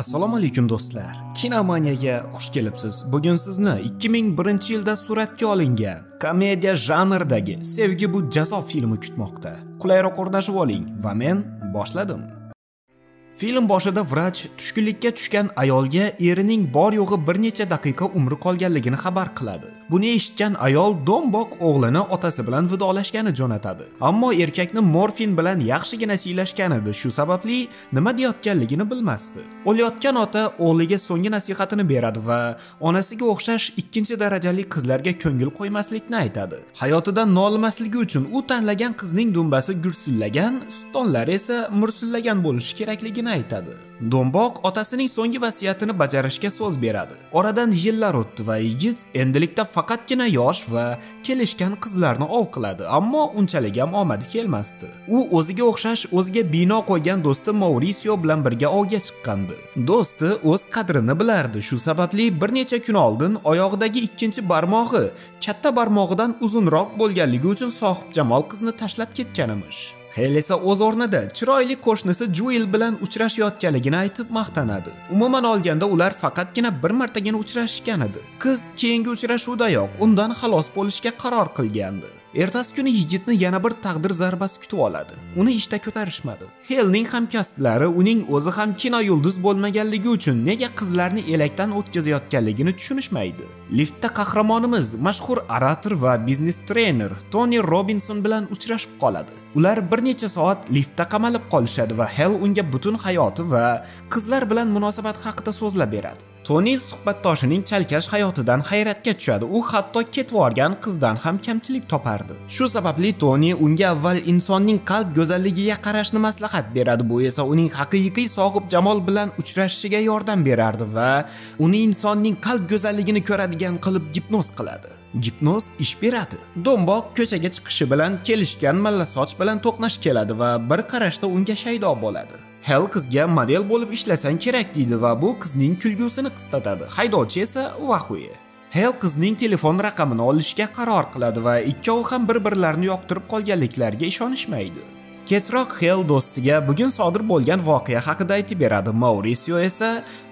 Assalomu alaykum do'stlar. Kinomaniyaga xush kelibsiz. Bugun sizni 2001-yilda suratga olingan komediya janridagi Sevgi bu jazo filmi kutmoqda. Qulayroq o'rnashib oling va men boshladim. Film boshida vrach tushkunlikka tushgan ayolga erining bor yo'g'i bir necha daqiqa umri qolganligini xabar qiladi. Buni eshitgan ayol do'mboq o'g'lini otasi bilan vidolashgani jo'natadi. Ammo erkakni morfin bilan yaxshigina siylashgan edi. Shu sababli nima deyotganligini bilmasdi. O'layotgan ota o'g'liga so'nggi nasihatini beradi va onasiga o'xshash ikkinchi darajali qizlarga ko'ngil qo'ymaslikni aytadi. Hayotidan nolimasligi uchun u tanlagan qizning dumbasi gursillagan, sultonlar esa mursillagan bo'lishi kerakligini aytadi. Do'mboq otasining so'nggi vasiyatini bajarishga so'z beradi. Oradan yillar o'tdi va yigit endilikda faqatgina yosh va kelishgan qizlarni ov qiladi, ammo unchalik ham omadi kelmasdi. U o'ziga o'xshash o'ziga bino qo'ygan do'sti Maurisio bilan birga ovga chiqqandi. Do'sti o'z qadrini bilardi, shu sababli bir necha kun oldin oyog'idagi ikkinchi barmog'i katta barmog'idan uzunroq bo'lganligi uchun sohibjamol qizni tashlab ketgan emish. Hel esa o'z o'rnida chiroyli qo'shnisi Juel bilan uchrashayotganligini aytib maqtanadi. Umuman olganda ular faqatgina bir martagina uchrashgan edi. Qiz keyingi uchrashuvdayoq undan xalos bo'lishga qaror qilgandi. Ertasi kuni yigitni yana bir taqdir zarbasi kutib oladi. Uni ishda ko'tarishmadi. Helning hamkasblari uning o'zi ham kino yulduz bo'lmaganligi uchun nega qizlarni elakdan o'tkazayotganligini tushunishmaydi. Liftda qahramonimiz mashhur orator va biznes trener Toni Robinson bilan uchrashib qoladi. Ular bir necha soat liftda qamalib qolishadi va Hel unga butun hayoti va qizlar bilan munosabat haqida so'zlab beradi. Toni suhbatdoshining chalkash hayotidan hayratga tushadi. U hatto ketib qizdan ham kamchilik topardi. Shu sababli Toni unga avval insonning qalb go'zalligiga qarashni maslahat beradi. Bu esa uning haqiqiy sohib jamol bilan uchrashishiga yordam berardi va uni insonning qalb go'zalligini ko'radigan qilib gipnoz qiladi. Gipnoz ish beradi. Do'mboq ko'chaga chiqishi bilan kelishgan malla soch bilan to'qnash keladi va bir qarashda unga shaydo bo'ladi. Hel qizga model bo'lib ishlasang kerak deydi va bu qizning kulgusini qistatadi. Haydovchi esa Vahuye. Hel qizning telefon raqamini olishga qaror qiladi va ikkovi ham bir-birlarini yoqtirib qolganliklariga ishonishmaydi. Kechroq Hel do'stiga bugun sodir bo'lgan voqea haqida aytib beradi. Mauricio esa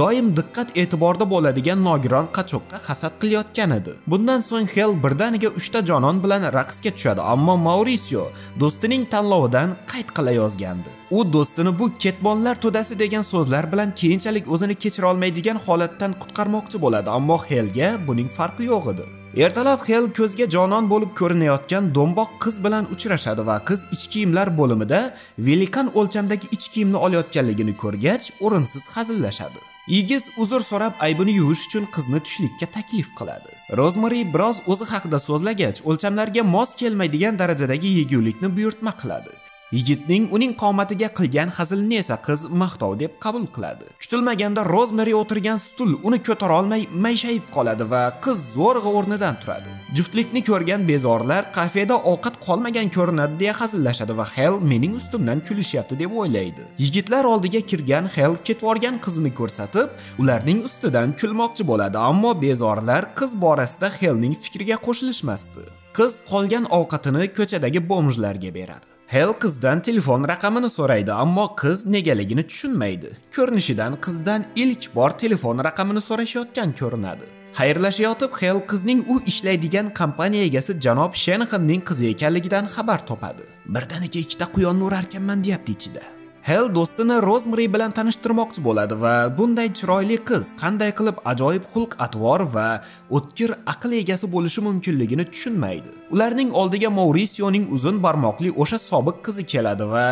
doim diqqat e'tiborda bo'ladigan nogiron qachoqqa hasad qilayotgan edi. Bundan so'ng Hel birdaniga 3 ta jonon bilan raqsga tushadi, ammo Mauricio do'stining tanlovidan qayt qila yozgandi. U do'stini bu ketmonlar to'dasi degan so'zlar bilan keyinchalik o'zini kechira olmaydigan holatdan qutqarmoqchi bo'ladi, ammo Helga buning farqi yo'q edi. Ertalab Hel ko'zga jonon bo'lib ko'rinayotgan do'mboq qiz bilan uchrashadi va qiz ichki kiyimlar bo'limida velikan o'lchamdagi ichki kiyimni olayotganligini ko'rgach, o'rinsiz hazillashadi. Yigiz uzr so'rab aybini yuvish uchun qizni tushlikka taklif qiladi. Rozmari biroz o'zi haqida so'zlagach, o'lchamlarga mos kelmaydigan darajadagi yegulikni buyurtma qiladi. Yigitning uning qomatiga qilgan hazilni esa qiz maqtov deb qabul qiladi. Kutilmaganda Rozmeri o'tirgan stul uni ko'tara olmay mayshayib qoladi va qiz zo'rg'a o'rnidan turadi. Juftlikni ko'rgan bezorlar kafeda ovqat qolmagan ko'rinadi deya hazillashadi va Hel mening ustimdan kulishyapti deb o'ylaydi. Yigitlar oldiga kirgan Hel ketvorgan qizini ko'rsatib, ularning ustidan kulmoqchi bo'ladi, ammo bezorlar qiz borasida Helning fikriga qo'shilishmasdi. Qiz qolgan ovqatini ko'chadagi bomjlarga beradi. Hell qizdan telefon raqamini so'raydi, ammo qiz negaligini tushunmaydi. Ko'rinishidan qizdan ilk bor telefon raqamini so'rashayotgan ko'rinadi. Xayrlashayotib Hell qizning u ishlaydigan kompaniya egasi janob Shenxinning qizi ekanligidan xabar topadi. Birdaniga ikkita quyonni urarkanman deyapti ichida. Hell do'stini Rosemary bilan tanishtirmoqchi bo'ladi va bunday chiroyli qiz qanday qilib ajoyib xulq-atvor va o'tkir aql egasi bo'lishi mumkinligini tushunmaydi. Ularning oldiga Maurisioning uzun barmoqli o'sha sobiq qizi keladi va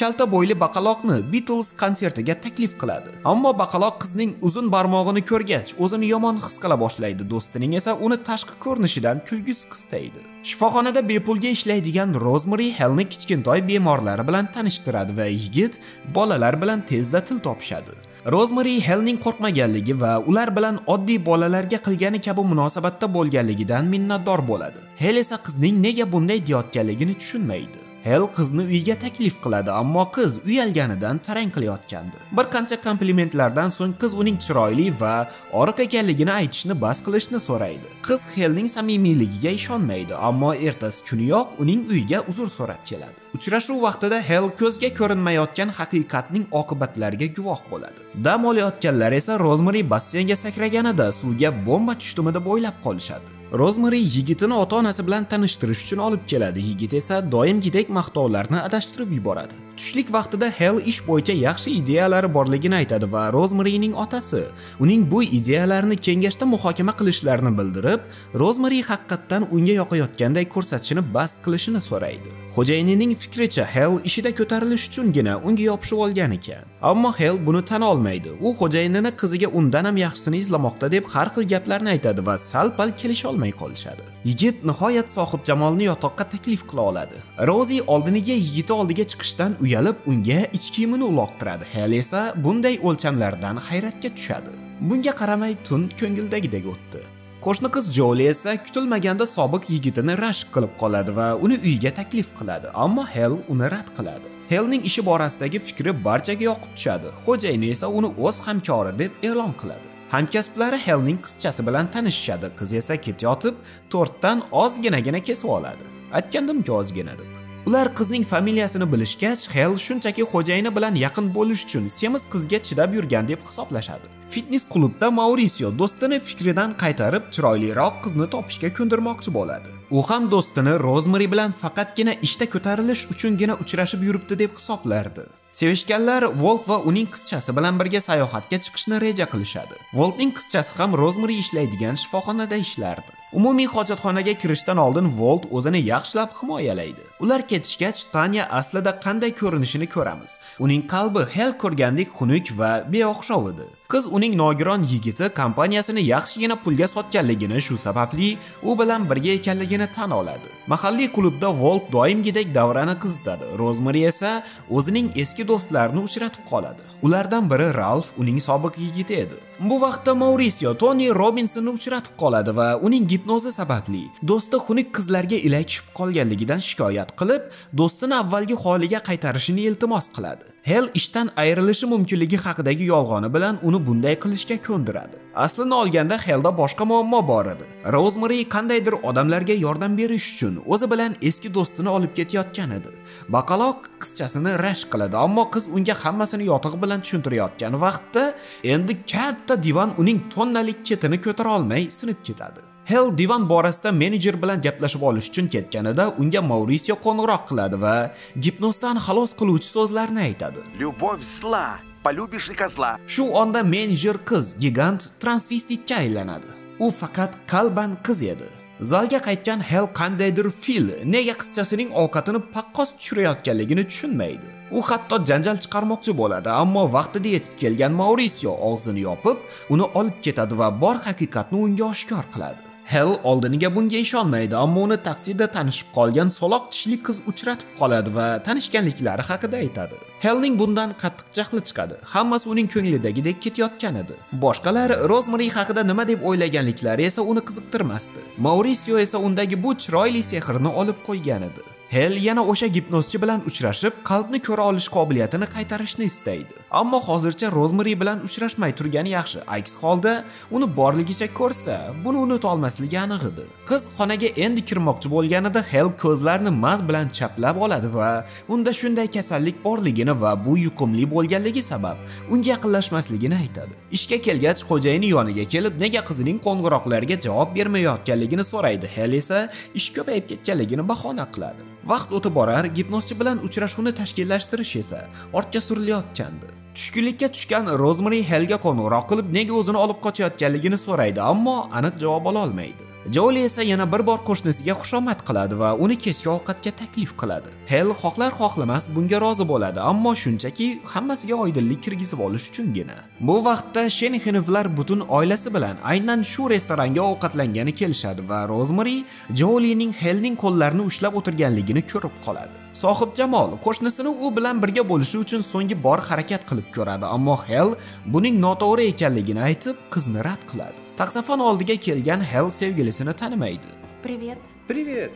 kalta bo'yli baqaloqni Beatles konsertiga taklif qiladi. Ammo baqaloq qizning uzun barmog'ini ko'rgach, o'zini yomon his qila boshlaydi. Do'stining esa uni tashqi ko'rinishidan kulgusi qistaydi. Shifoxonada bepulga ishlaydigan Rosemary Hellni kichkintoy bemorlari bilan tanishtiradi va yigit bolalar bilan tezda til topishadi. Rosemary Hellning qo'rqmaganligi va ular bilan oddiy bolalarga qilgani kabi munosabatda bo'lganligidan minnatdor bo'ladi. Hell esa qizning nega bunday deyotganligini tushunmaydi. Hel qizni uyiga taklif qiladi, ammo qiz uyalganidan tarang qilayotgandi. Bir qancha komplimentlardan so'ng qiz uning chiroyli va oriq ekanligini aytishni bas qilishni so'raydi. Qiz Helning samimiyligiga ishonmaydi, ammo ertasi kuniyoq uning uyiga uzr so'rab keladi. Uchrashuv vaqtida Hel ko'zga ko'rinmayotgan haqiqatning oqibatlariga guvoh bo'ladi. Dam olayotganlar esa Rosemary basseynga sakraganida suvga bomba tushdimi deb o'ylab qolishadi. Rozmari yigitini ota-onasi bilan tanishtirish uchun olib keladi. Yigit esa doimgidek maqtovlarni adashtirib yuboradi. Tushlik vaqtida Hell ish bo'yicha yaxshi ideyalari borligini aytadi va Rozmarining otasi uning bu ideyalarni kengashda muhokama qilishlarini bildirib, Rozmari haqiqatdan unga yoqayotganday ko'rsatishini bas qilishini so'raydi. Xo'jayinining fikricha Hell ishida ko'tarilish uchungina unga yopishib olgan ekan. Ammo Hell buni tan olmaydi. U xo'jayinini qiziga undan ham yaxshisini izlamoqda deb har xil gaplarni aytadi va sal-pal kelisha olmay qolishadi. Yigit nihoyat sohib jamolni yotoqqa taklif qila oladi. Rozi oldiniga yigiti oldiga chiqishdan uyalib unga ichki kiyimini uloqtiradi. Hel esa bunday o'lchamlardan hayratga tushadi. Bunga qaramay tun ko'ngildagidek o'tdi. Qo'shni qiz Joli esa kutilmaganda sobiq yigitini rashk qilib qoladi va uni uyiga taklif qiladi, ammo Hel uni rad qiladi. Helning ishi borasidagi fikri barchaga yoqib tushadi. Xo'jayini esa uni o'z hamkori deb e'lon qiladi. Hamkasblari Helning qizchasi bilan tanishishadi. Qiz esa ketayotib, tortdan ozginagina kesib oladi. Aytgandimki ozgina deb. Ular qizning familiyasini bilishgach, Hell shunchaki xo'jayini bilan yaqin bo'lish uchun semiz qizga chidab yurgan deb hisoblashadi. Fitness klubda Mauricio do'stini fikridan qaytarib, chiroyliroq qizni topishga ko'ndirmoqchi bo'ladi. U ham do'stini Rosemary bilan faqatgina ishda ko'tarilish uchungina uchrashib yuribdi deb hisoblardi. Sevishganlar Volt va uning qizchasi bilan birga sayohatga chiqishni reja qilishadi. Voltning qizchasi ham Rosemary ishlaydigan shifoxonada ishlardi. Umumiy hojatxonaga kirishdan oldin Volt o'zini yaxshilab himoyalaydi. Ular ketishgach, Tanya aslida qanday ko'rinishini ko'ramiz. Uning qalbi Hel ko'rgandek xunuk va beo'xshov edi. Qiz uning nogiron yigiti kompaniyasini yaxshigina pulga sotganligini shu sababli u bilan birga ekanligini tan oladi. Mahalliy klubda Volt doimgidek davrani qizitadi. Rozmari esa o'zining eski do'stlarini uchratib qoladi. Ulardan biri Ralf uning sobiq yigiti edi. Bu vaqtda Mauricio Tony Robinsonni uchratib qoladi va uning gipnozi sababli do'sti xunuk qizlarga ilakishib qolganligidan shikoyat qilib, do'stini avvalgi holiga qaytarishini iltimos qiladi. Hel ishdan ayrilishi mumkinligi haqidagi yolg'oni bilan uni bunday qilishga ko'ndiradi. Aslini olganda Helda boshqa muammo bor edi. Rosemary qandaydir odamlarga yordam berish uchun o'zi bilan eski do'stini olib ketayotgan edi. Baqaloq qizchasini rashk qiladi, ammo qiz unga hammasini yotig'i bilan tushuntirayotgan vaqtda endi katta divan uning tonnalik ketini ko'tara olmay sinib ketadi. Hell divan borasida menejer bilan gaplashib olish uchun ketganida unga Mauricio qo'ng'iroq qiladi va gipnozdan xalos qiluvchi so'zlarni aytadi. Любовь зла, полюбишь и козла. Shu onda menejer qiz gigant transvestitga aylanadi. U faqat qalban qiz edi. Zalga qaytgan Hell qandaydir fil nega qizchasining ovqatini paqqos tushirayotganligini tushunmaydi. U hatto janjal chiqarmoqchi bo'ladi, ammo vaqtida yetib kelgan Mauricio og'zini yopib, uni olib ketadi va bor haqiqatni unga oshkor qiladi. Hell oldiniga bunga ishonmaydi, ammo uni taksida tanishib qolgan soloq tishli qiz uchratib qoladi va tanishganliklari haqida aytadi. Hellning bundan qattiq jahli chiqadi. Hammasi uning ko'nglidagidek ketayotgan edi. Boshqalar Rosemary haqida nima deb o'ylaganliklari esa uni qiziqtirmasdi. Mauricio esa undagi bu chiroyli sehrni olib qo'ygan edi. Hell yana o'sha gipnozchi bilan uchrashib, qalbni ko'ra olish qobiliyatini qaytarishni istaydi. Ammo hozircha Rosemary bilan uchrashmay turgani yaxshi. Aks holda uni borligicha ko'rsa, buni unuta olmasligi aniq edi. Qiz xonaga endi kirmoqchi bo'lganida Hell ko'zlarini maz bilan chaplab oladi va unda shunday kasallik borligini va bu yuqumli bo'lganligi sabab unga yaqinlashmasligini aytadi. Ishga kelgach, xo'jayini yoniga kelib, nega qizining qo'ng'iroqlariga javob bermayotganligini so'raydi. Hell esa ish ko'payib ketganligini bahona qiladi. Vaqt o'tib borar, gipnozchi bilan uchrashuvni tashkillashtirish esa ortga surilayotgandi. Tushkunlikka tushgan Rosemary Helga qo'ng'iroq qilib, nega o'zini olib qochayotganligini so'raydi, ammo aniq javob ola olmaydi. Joli esa yana bir bor qo'shnisiga xushomad qiladi va uni kechki ovqatga taklif qiladi. Hel xohlar xohlamas bunga rozi bo'ladi, ammo shunchaki hammasiga oydinlik kirgizib olish uchungina. Bu vaqtda Shenixenovlar butun oilasi bilan aynan shu restoranga ovqatlangani kelishadi va Rosemary Jolining Helning qo'llarini ushlab o'tirganligini ko'rib qoladi. Sohib Jamol qo'shnisini u bilan birga bo'lishi uchun so'nggi bor harakat qilib ko'radi, ammo Hel buning noto'g'ri ekanligini aytib, qizni rad qiladi. Taksafon oldiga kelgan Hell sevgilisini tanimaydi. Привет. Привет.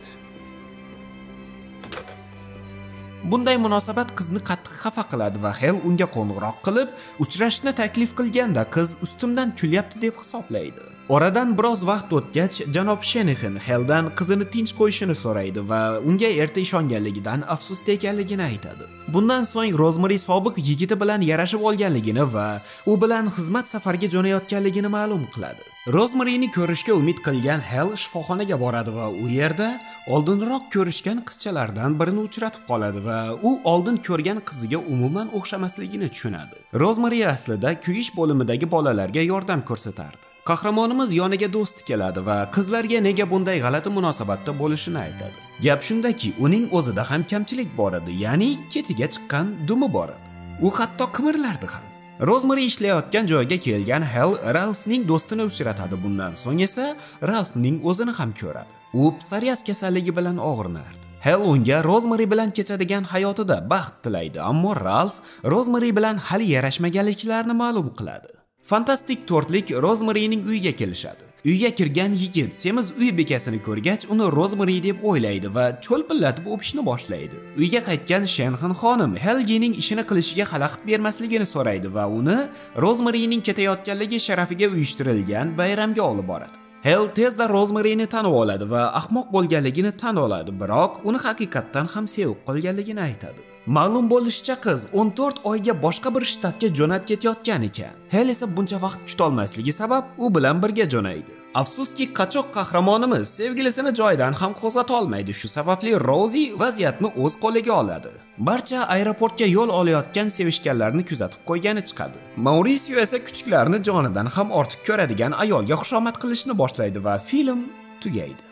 Bunday munosabat qizni qattiq xafa qiladi va hel unga qo'ng'iroq qilib uchrashishni taklif qilganda qiz ustimdan kulyapti deb hisoblaydi. Oradan biroz vaqt o'tgach janob shenixin heldan qizini tinch qo'yishini so'raydi va unga erta ishonganligidan afsusda ekanligini aytadi. Bundan so'ng rozmari sobiq yigiti bilan yarashib olganligini va u bilan xizmat safarga jo'nayotganligini ma'lum qiladi. Rozmarini ko'rishga umid qilgan Hell shifoxonaga boradi va u yerda oldinroq ko'rishgan qizchalardan birini uchratib qoladi va u oldin ko'rgan qiziga umuman o'xshamasligini tushunadi. Rozmari aslida kuyish bo'limidagi bolalarga yordam ko'rsatardi. Qahramonimiz yoniga do'sti keladi va qizlarga nega bunday g'alati munosabatda bo'lishini aytadi. Gap shundaki uning o'zida ham kamchilik bor edi ya'ni ketiga chiqqan dumi bor edi. U hatto qimirlardi ham. Rozmari ishlayotgan joyga kelgan Hell ralfning do'stini uchratadi. Bundan so'ng esa ralfning o'zini ham ko'radi. U psoriaz kasalligi bilan og'rinardi. Hell unga rozmari bilan kechadigan hayotida baxt tilaydi ammo ralf rozmari bilan hali yarashmaganliklarini ma'lum qiladi. Fantastik to'rtlik rozmarining uyiga kelishadi. Uyga kirgan yigit semiz uy bekasini ko'rgach uni rozmari deb o'ylaydi va cho'lpillatib o'pishni boshlaydi. Uyga qaytgan shenxin xonim helgining ishini qilishiga xalaqit bermasligini so'raydi va uni rozmarining ketayotganligi sharafiga uyushtirilgan bayramga olib boradi. Hel tezda rozmarini tanib oladi va ahmoq bo'lganligini tan oladi biroq uni haqiqatdan ham sevib qolganligini aytadi. Ma'lum bo'lishicha qiz 14 oyga boshqa bir shtatga jo'nab ketayotgan ekan. Hel esa buncha vaqt kutolmasligi sabab u bilan birga jo'naydi. Afsuski, qachoq qahramonimiz sevgilisini joyidan ham qo'zg'ata olmaydi. Shu sababli Rozi vaziyatni o'z qo'liga oladi. Barcha aeroportga yo'l olayotgan sevishganlarni kuzatib qo'ygani chiqadi. Maurisio esa kuchuklarni jonidan ham ortiq ko'radigan ayolga xushomad qilishni boshlaydi va film tugaydi.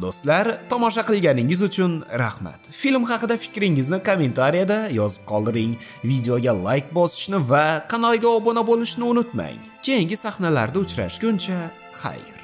Do'stlar, tomosha qilganingiz uchun rahmat. Film haqida fikringizni kommentariyada yozib qoldiring. Videoga like bosishni va kanalga obuna bo'lishni unutmang. Keyingi sahnalarda uchrashguncha xayr.